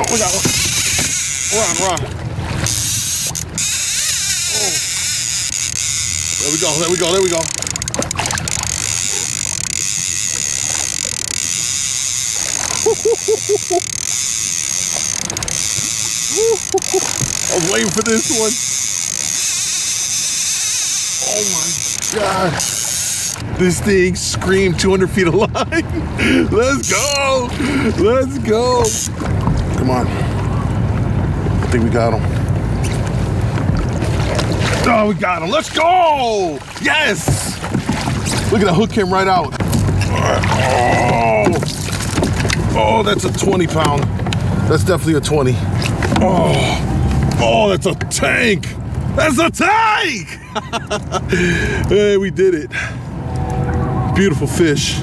Oh, we got one. We're on. Oh. There we go, there we go, there we go. I was waiting for this one. Oh my gosh. This thing screamed 200 feet of line. Let's go. Let's go. Come on. I think we got him. Oh, we got him. Let's go. Yes. Look at that hook came right out. Oh, oh that's a 20 pound. That's definitely a 20. Oh, oh, that's a tank. That's a tank. hey, we did it. Beautiful fish.